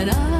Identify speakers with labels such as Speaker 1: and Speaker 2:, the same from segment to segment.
Speaker 1: when I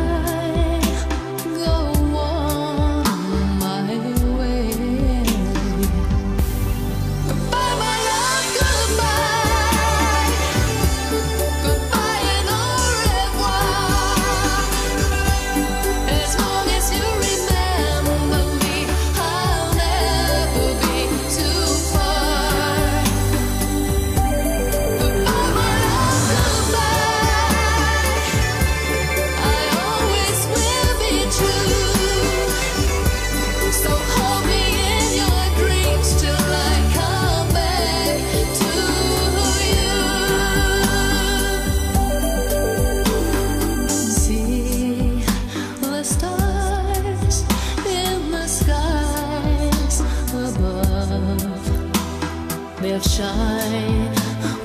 Speaker 1: shine.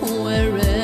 Speaker 1: Wherever